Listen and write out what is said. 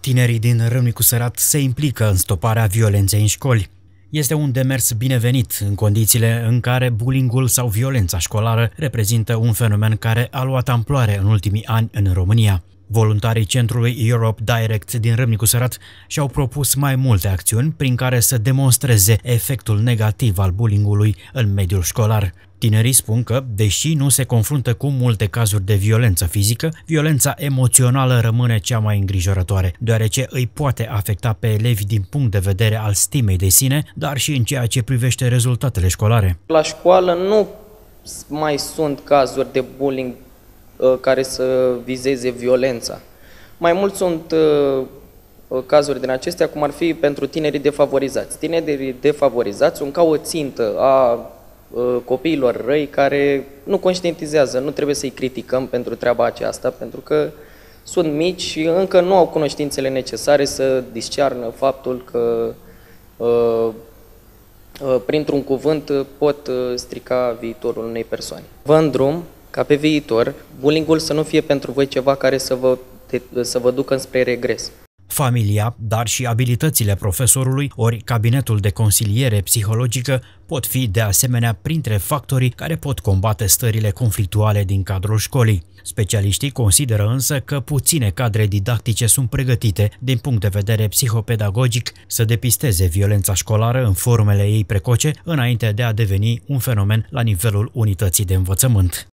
Tinerii din Râmnicu Sărat se implică în stoparea violenței în școli. Este un demers binevenit în condițiile în care bullyingul sau violența școlară reprezintă un fenomen care a luat amploare în ultimii ani în România. Voluntarii centrului Europe Direct din Râmnicu Sărat și-au propus mai multe acțiuni prin care să demonstreze efectul negativ al bullyingului în mediul școlar. Tinerii spun că, deși nu se confruntă cu multe cazuri de violență fizică, violența emoțională rămâne cea mai îngrijorătoare, deoarece îi poate afecta pe elevi din punct de vedere al stimei de sine, dar și în ceea ce privește rezultatele școlare. La școală nu mai sunt cazuri de bullying uh, care să vizeze violența. Mai mult sunt uh, uh, cazuri din acestea, cum ar fi pentru tinerii defavorizați. Tinerii defavorizați sunt ca o țintă a Uh, copiilor răi care nu conștientizează, nu trebuie să-i criticăm pentru treaba aceasta, pentru că sunt mici și încă nu au cunoștințele necesare să discearnă faptul că uh, uh, printr-un cuvânt pot strica viitorul unei persoane. Vă îndrum ca pe viitor bullying să nu fie pentru voi ceva care să vă, să vă ducă spre regres familia, dar și abilitățile profesorului ori cabinetul de consiliere psihologică pot fi de asemenea printre factorii care pot combate stările conflictuale din cadrul școlii. Specialiștii consideră însă că puține cadre didactice sunt pregătite, din punct de vedere psihopedagogic, să depisteze violența școlară în formele ei precoce, înainte de a deveni un fenomen la nivelul unității de învățământ.